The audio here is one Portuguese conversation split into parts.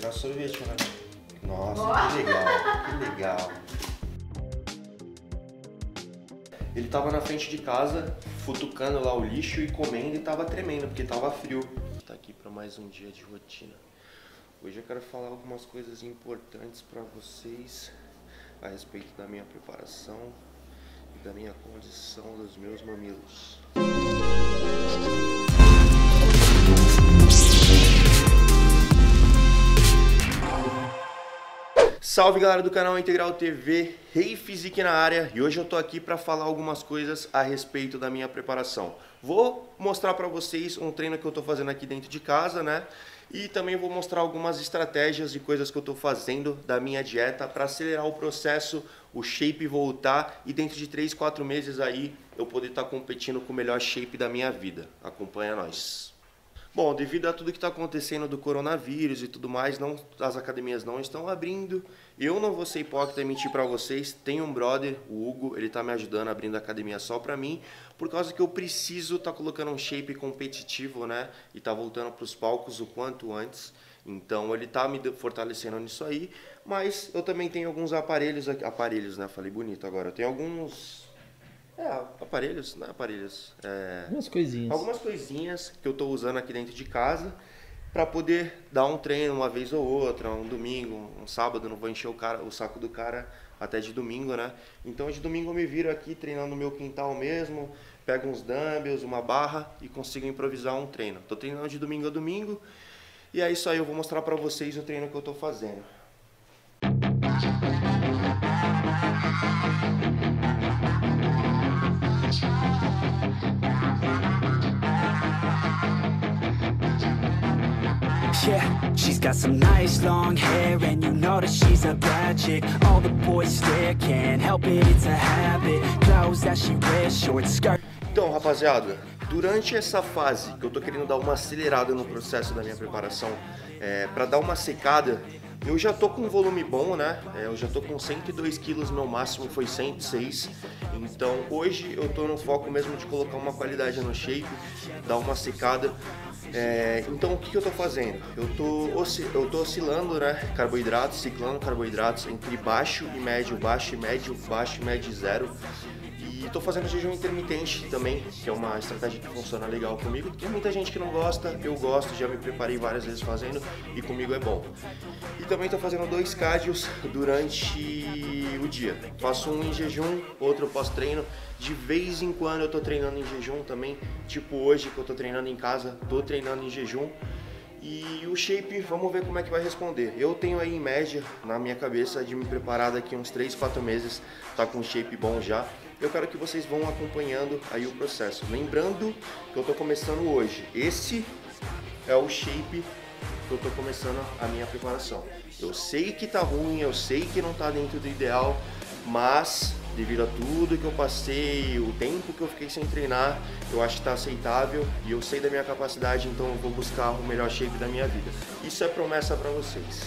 virar sorvete, né? Nossa, que legal, que legal. Ele tava na frente de casa, futucando lá o lixo e comendo e tava tremendo, porque tava frio. Tá aqui para mais um dia de rotina. Hoje eu quero falar algumas coisas importantes para vocês a respeito da minha preparação e da minha condição dos meus mamilos. Salve galera do canal Integral TV, Rei Physique na área e hoje eu tô aqui para falar algumas coisas a respeito da minha preparação. Vou mostrar para vocês um treino que eu tô fazendo aqui dentro de casa, né? E também vou mostrar algumas estratégias e coisas que eu tô fazendo da minha dieta para acelerar o processo, o shape voltar e dentro de 3, 4 meses aí eu poder estar tá competindo com o melhor shape da minha vida. Acompanha nós. Bom, devido a tudo que está acontecendo do coronavírus e tudo mais, não, as academias não estão abrindo. Eu não vou ser hipócrita e mentir para vocês. Tem um brother, o Hugo, ele está me ajudando abrindo a academia só para mim, por causa que eu preciso estar tá colocando um shape competitivo, né? E tá voltando para os palcos o quanto antes. Então ele está me fortalecendo nisso aí, mas eu também tenho alguns aparelhos, aparelhos, né? Falei bonito agora. Eu tenho alguns é, aparelhos, não é aparelhos. É, algumas coisinhas. Algumas coisinhas que eu estou usando aqui dentro de casa para poder dar um treino uma vez ou outra, um domingo, um sábado, não vou encher o, cara, o saco do cara até de domingo, né? Então de domingo eu me viro aqui treinando no meu quintal mesmo, pego uns dumbbells, uma barra e consigo improvisar um treino. Tô treinando de domingo a domingo e é isso aí, eu vou mostrar para vocês o treino que eu tô fazendo. Yeah, she's got some nice long hair And you know that she's a bad chick. All the boys can't help it, it's a habit. Clothes that she wears, short skirt. Então, rapaziada, durante essa fase que eu tô querendo dar uma acelerada no processo da minha preparação é, para dar uma secada, eu já tô com um volume bom, né? É, eu já tô com 102 quilos, meu máximo foi 106. Então hoje eu tô no foco mesmo de colocar uma qualidade no shape, dar uma secada é, então o que, que eu estou fazendo? Eu tô, eu tô oscilando né, carboidratos, ciclando carboidratos entre baixo e médio, baixo e médio, baixo e médio e zero. E fazendo jejum intermitente também, que é uma estratégia que funciona legal comigo. Tem muita gente que não gosta, eu gosto, já me preparei várias vezes fazendo e comigo é bom. E também estou fazendo dois cardios durante o dia. Faço um em jejum, outro pós-treino. De vez em quando eu estou treinando em jejum também, tipo hoje que eu estou treinando em casa, estou treinando em jejum. E o shape, vamos ver como é que vai responder. Eu tenho aí em média, na minha cabeça, de me preparar daqui uns 3, 4 meses, tá com um shape bom já eu quero que vocês vão acompanhando aí o processo. Lembrando que eu estou começando hoje. Esse é o shape que eu estou começando a minha preparação. Eu sei que tá ruim, eu sei que não tá dentro do ideal, mas devido a tudo que eu passei, o tempo que eu fiquei sem treinar, eu acho que está aceitável e eu sei da minha capacidade, então eu vou buscar o melhor shape da minha vida. Isso é promessa para vocês.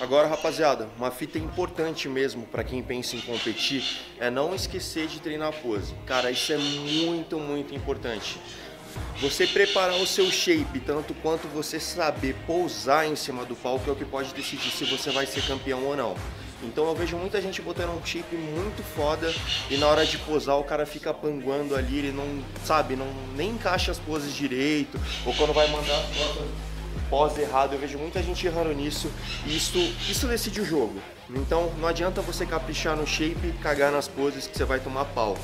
Agora, rapaziada, uma fita importante mesmo para quem pensa em competir é não esquecer de treinar a pose. Cara, isso é muito, muito importante. Você preparar o seu shape, tanto quanto você saber pousar em cima do palco, é o que pode decidir se você vai ser campeão ou não. Então eu vejo muita gente botando um shape muito foda e na hora de posar o cara fica panguando ali, ele não, sabe, não nem encaixa as poses direito, ou quando vai mandar pose errado, eu vejo muita gente errando nisso e isso, isso decide o jogo. Então não adianta você caprichar no shape e cagar nas poses que você vai tomar pau.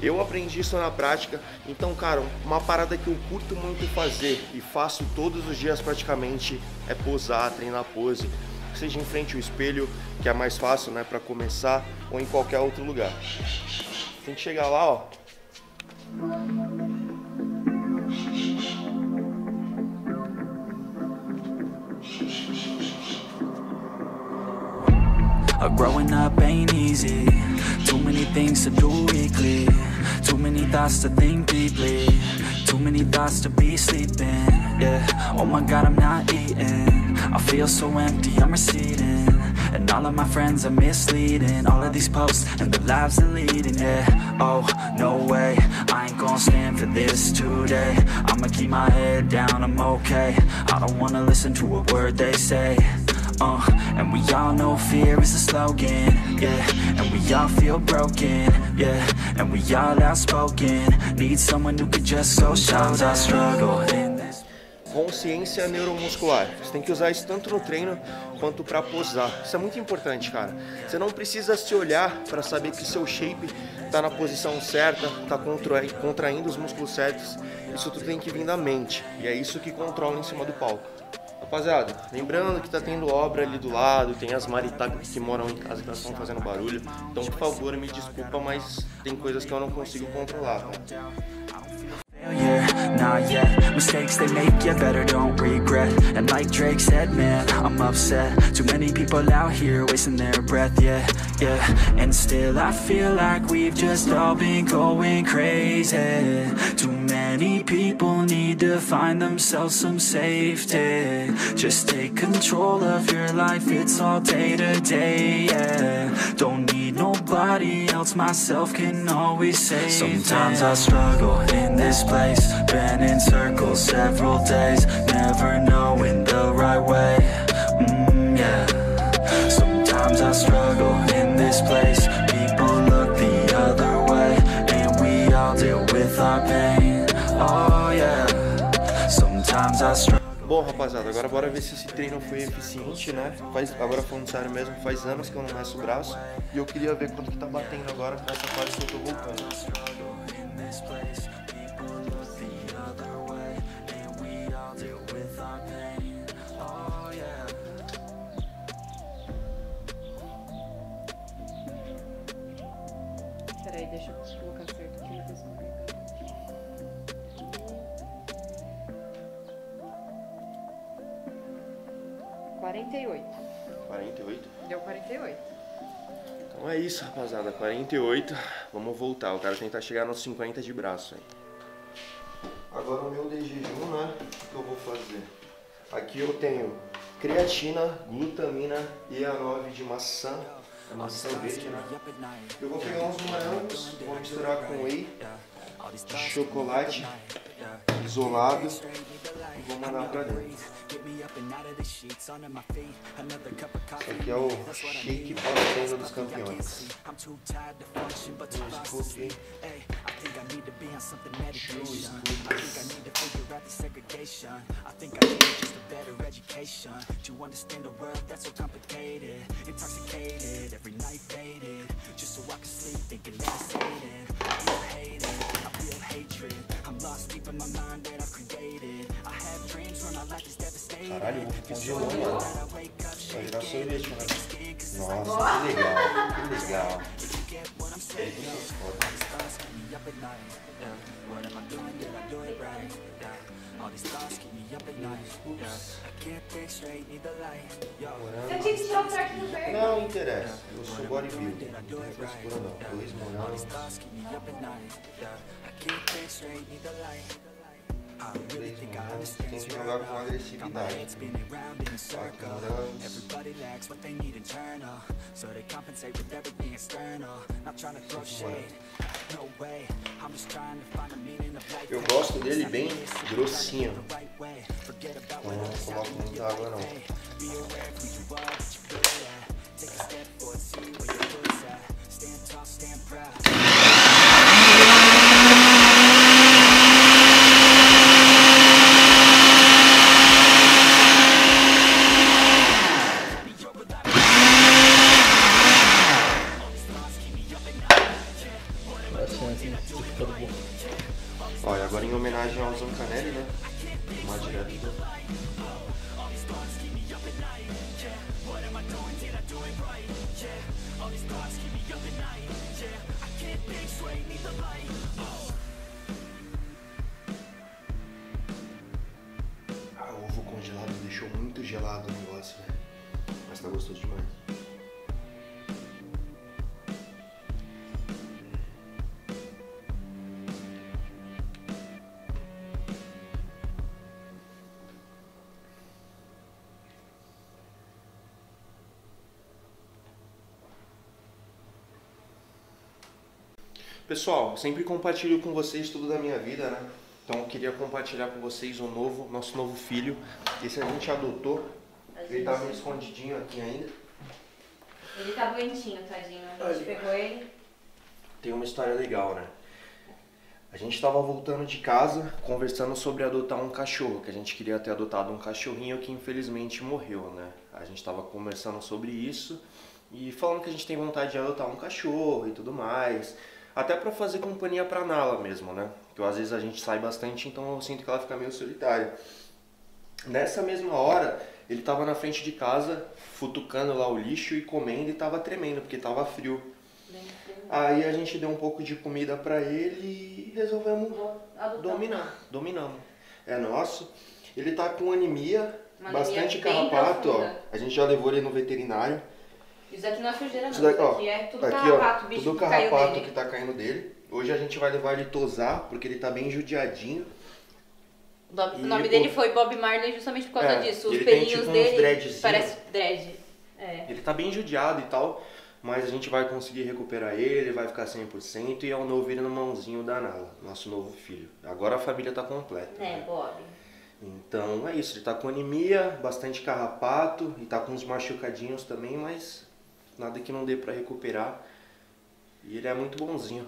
Eu aprendi isso na prática, então, cara, uma parada que eu curto muito fazer e faço todos os dias praticamente é posar, treinar pose, seja em frente ao espelho, que é mais fácil, né, para começar, ou em qualquer outro lugar. Tem que chegar lá, ó. Growing up ain't easy. Too many things to do weekly. Too many thoughts to think deeply. Too many thoughts to be sleeping. Yeah, oh my god I'm not eating. I feel so empty, I'm receding. And all of my friends are misleading. All of these posts and the lives they're leading. Yeah, oh, no way. I ain't gonna stand for this today. I'ma keep my head down, I'm okay. I don't wanna listen to a word they say uh, and we all know fear is a slogan, yeah And we all feel broken, yeah And we all outspoken Need someone who could just I struggle Consciência neuromuscular. Você tem que usar isso tanto no treino quanto para posar. Isso é muito importante, cara. Você não precisa se olhar para saber que seu shape está na posição certa, está contraindo os músculos certos. Isso tudo tem que vir da mente. E é isso que controla em cima do palco. Rapaziada, lembrando que tá tendo obra ali do lado, tem as maritacas que moram em casa que estão fazendo barulho. Então, por favor, me desculpa, mas tem coisas que eu não consigo controlar, tá? Not yet. Mistakes they make, you better don't regret. And like Drake said, man, I'm upset. Too many people out here wasting their breath, yeah, yeah. And still I feel like we've just all been going crazy. Too many people need to find themselves some safety. Just take control of your life, it's all day to day, yeah. Don't need nobody else, myself can always save Sometimes I struggle in this place Been in circles several days Never knowing the right way, mm, yeah Sometimes I struggle in this place People look the other way And we all deal with our pain, oh yeah Sometimes I struggle Bom, rapaziada, agora bora ver se esse treino foi eficiente, né? Faz, agora falando sério mesmo, faz anos que eu não meço o braço. E eu queria ver quanto que tá batendo agora nessa fase que eu tô voltando. 48. Então é isso, rapaziada. 48. Vamos voltar. Eu quero tentar chegar nos 50 de braço aí. Agora o meu de jejum, né? O que eu vou fazer? Aqui eu tenho creatina, glutamina e a 9 de maçã. A maçã verde, né? Eu vou pegar uns morangos, vou misturar com whey, chocolate isolado e vou mandar pra dentro. Isso aqui é o shake para dos campeões. Thinking that it's hating I feel hatred lost deep in my mind that I've created I have dreams when my life is devastated Caralho, congelou, mano. Vai virar sorvete, né? Nossa, que legal, que legal. All these thoughts keep me up at night. Yeah. I can't think straight, need the light. Yo. Você tinha que tirar o certo do verde. Não interessa, eu sou bodybuilder. Não tem frescura não. I really think I understand what's spinning round in a circle. Everybody lacks what they need internal. So they compensate with everything external. Not trying to throw shade. No way. I'm just trying to find the meaning of life. Eu gosto dele bem grossinho. Take a step forward, see where. Stand tall, stand proud. homenagem ao Zancanelli, né? Uma direto. Né? Ah, ovo congelado deixou muito gelado o negócio, velho. Mas tá gostoso demais. Pessoal, sempre compartilho com vocês tudo da minha vida, né? Então eu queria compartilhar com vocês o novo, nosso novo filho. Esse a gente adotou. A gente... Ele tá meio escondidinho aqui ainda. Ele tá doentinho, tadinho. A gente Ali. pegou ele. Tem uma história legal, né? A gente estava voltando de casa conversando sobre adotar um cachorro, que a gente queria ter adotado um cachorrinho que infelizmente morreu, né? A gente estava conversando sobre isso e falando que a gente tem vontade de adotar um cachorro e tudo mais. Até para fazer companhia pra Nala mesmo, né? Que às vezes a gente sai bastante, então eu sinto que ela fica meio solitária. Nessa mesma hora, ele tava na frente de casa, futucando lá o lixo e comendo e tava tremendo, porque tava frio. Aí a gente deu um pouco de comida para ele e resolvemos dominar. Dominamos. É nosso. Ele tá com anemia, Uma bastante anemia carrapato, ó. A gente já levou ele no veterinário. Isso aqui não é sujeira não, isso daqui, ó, aqui é tudo aqui, carrapato, ó, bicho tudo que carrapato que tá caindo dele. Hoje a gente vai levar ele tosar, porque ele tá bem judiadinho. O nome dele foi Bob Marley justamente por causa é, disso. Os pelinhos tipo dele parece dread. É. Ele tá bem judiado e tal, mas a gente vai conseguir recuperar ele, vai ficar 100% e é o novo no mãozinho da Nala, nosso novo filho. Agora a família tá completa. É, né? Bob. Então é isso, ele tá com anemia, bastante carrapato e tá com uns machucadinhos também, mas nada que não dê para recuperar. E ele é muito bonzinho.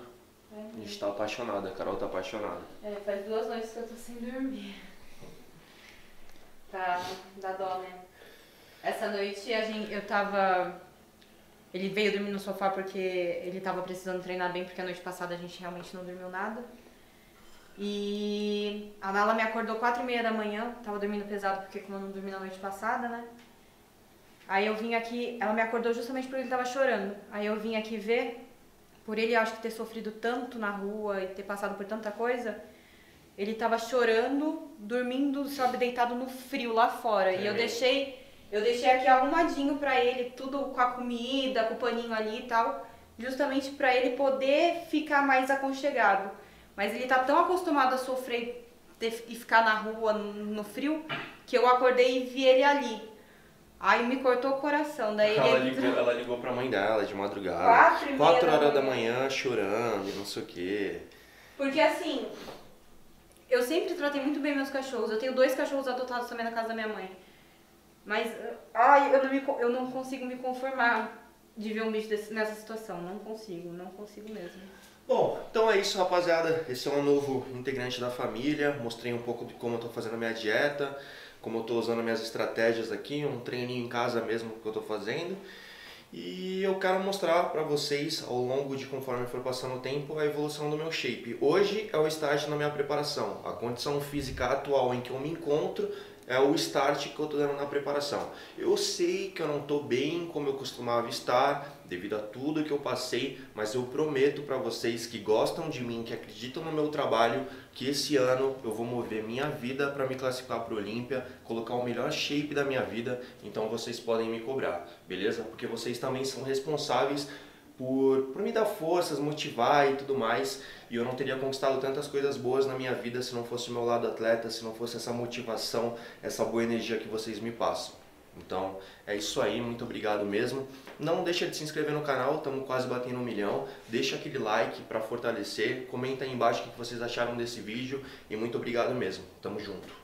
É. A gente tá apaixonado, a Carol tá apaixonada. É, faz duas noites que eu tô sem dormir. Tá, dá dó, né? Essa noite a gente, eu tava. Ele veio dormir no sofá porque ele tava precisando treinar bem, porque a noite passada a gente realmente não dormiu nada. E a Nala me acordou quatro e meia da manhã, tava dormindo pesado porque como eu não dormi na noite passada, né? Aí eu vim aqui, ela me acordou justamente porque ele tava chorando. Aí eu vim aqui ver, por ele acho que ter sofrido tanto na rua e ter passado por tanta coisa, ele tava chorando, dormindo, sabe, deitado no frio lá fora. É. E eu deixei, eu deixei aqui arrumadinho para ele, tudo com a comida, com o paninho ali e tal, justamente para ele poder ficar mais aconchegado. Mas ele tá tão acostumado a sofrer e ficar na rua no frio que eu acordei e vi ele ali. Aí me cortou o coração. Daí ela, ele... ligou, ela ligou pra mãe dela de madrugada. Quatro, Quatro horas da manhã. da manhã chorando e não sei o quê. Porque assim, eu sempre tratei muito bem meus cachorros. Eu tenho dois cachorros adotados também na casa da minha mãe. Mas, ai, eu não, me, eu não consigo me conformar de ver um bicho desse, nessa situação. Não consigo, não consigo mesmo. Bom, então é isso, rapaziada. Esse é um novo integrante da família. Mostrei um pouco de como eu tô fazendo a minha dieta como eu estou usando minhas estratégias aqui, um treininho em casa mesmo que eu estou fazendo. E eu quero mostrar para vocês ao longo de conforme for passando o tempo a evolução do meu shape. Hoje é o estágio na minha preparação, a condição física atual em que eu me encontro é o start que eu estou dando na preparação. Eu sei que eu não estou bem como eu costumava estar, devido a tudo que eu passei, mas eu prometo para vocês que gostam de mim, que acreditam no meu trabalho, que esse ano eu vou mover minha vida para me classificar para Olímpia, colocar o melhor shape da minha vida, então vocês podem me cobrar, beleza? Porque vocês também são responsáveis por, por me dar forças, motivar e tudo mais. E eu não teria conquistado tantas coisas boas na minha vida se não fosse o meu lado atleta, se não fosse essa motivação, essa boa energia que vocês me passam. Então é isso aí, muito obrigado mesmo. Não deixa de se inscrever no canal, estamos quase batendo um milhão. Deixa aquele like para fortalecer, comenta aí embaixo o que vocês acharam desse vídeo e muito obrigado mesmo. Tamo junto.